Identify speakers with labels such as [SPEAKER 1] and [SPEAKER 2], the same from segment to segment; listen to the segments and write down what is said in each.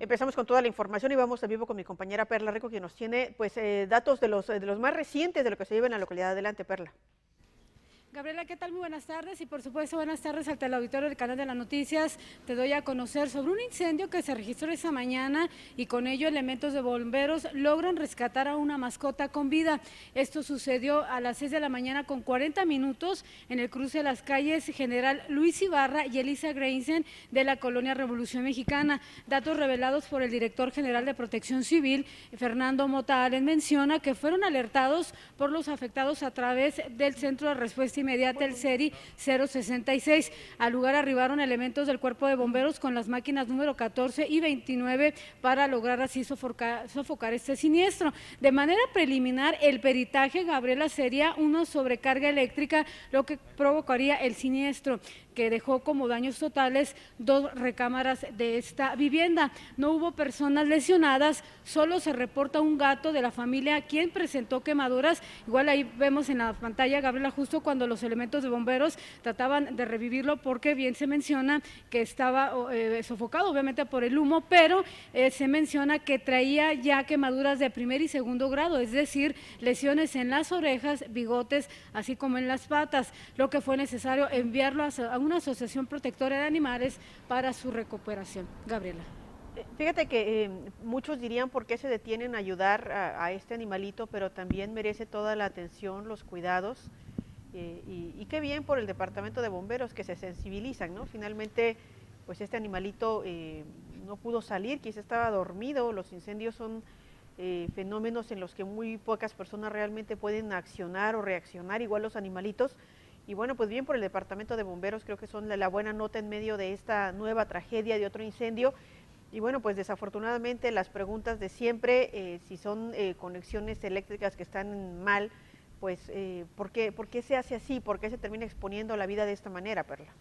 [SPEAKER 1] Empezamos con toda la información y vamos a vivo con mi compañera Perla Rico, que nos tiene pues eh, datos de los, de los más recientes de lo que se lleva en la localidad. Adelante, Perla.
[SPEAKER 2] Gabriela, ¿qué tal? Muy buenas tardes y por supuesto buenas tardes al teleauditorio del canal de las noticias. Te doy a conocer sobre un incendio que se registró esa mañana y con ello elementos de bomberos logran rescatar a una mascota con vida. Esto sucedió a las 6 de la mañana con 40 minutos en el cruce de las calles General Luis Ibarra y Elisa Greinsen de la colonia Revolución Mexicana. Datos revelados por el director general de Protección Civil, Fernando Mota Allen, menciona que fueron alertados por los afectados a través del Centro de Respuesta inmediata el SERI 066. Al lugar arribaron elementos del cuerpo de bomberos con las máquinas número 14 y 29 para lograr así sofocar, sofocar este siniestro. De manera preliminar, el peritaje, Gabriela, sería una sobrecarga eléctrica, lo que provocaría el siniestro que dejó como daños totales dos recámaras de esta vivienda. No hubo personas lesionadas, solo se reporta un gato de la familia quien presentó quemaduras. Igual ahí vemos en la pantalla, Gabriela, justo cuando los elementos de bomberos trataban de revivirlo porque bien se menciona que estaba eh, sofocado obviamente por el humo, pero eh, se menciona que traía ya quemaduras de primer y segundo grado, es decir, lesiones en las orejas, bigotes, así como en las patas, lo que fue necesario enviarlo a una asociación protectora de animales para su recuperación. Gabriela.
[SPEAKER 1] Eh, fíjate que muchos dirían por qué se detienen a ayudar a, este animalito, pero también merece toda la atención, los cuidados. Eh, y, qué bien por el departamento de bomberos que se sensibilizan, ¿no? Finalmente, pues este animalito eh, no pudo salir, quizás estaba dormido, los incendios son eh, fenómenos en los que muy pocas personas realmente pueden accionar o reaccionar, igual los animalitos. Y bueno, pues bien por el departamento de bomberos, creo que son la, buena nota en medio de esta nueva tragedia de otro incendio. Y bueno, pues desafortunadamente las preguntas de siempre, si son conexiones eléctricas que están mal, pues, eh, ¿por, qué, ¿por qué se hace así? ¿Por qué se termina exponiendo la vida de esta manera, Perla?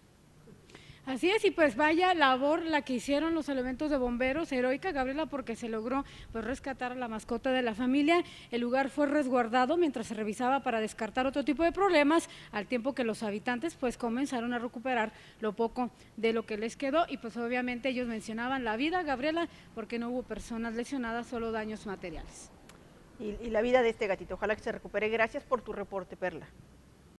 [SPEAKER 2] Así es, y pues vaya labor la que hicieron los elementos de bomberos, heroica Gabriela, porque se logró pues, rescatar a la mascota de la familia. El lugar fue resguardado mientras se revisaba para descartar otro tipo de problemas, al tiempo que los habitantes pues comenzaron a recuperar lo poco de lo que les quedó. Y pues obviamente ellos mencionaban la vida, Gabriela, porque no hubo personas lesionadas, solo daños materiales
[SPEAKER 1] y, la vida de este gatito. Ojalá que se recupere. Gracias por tu reporte, Perla.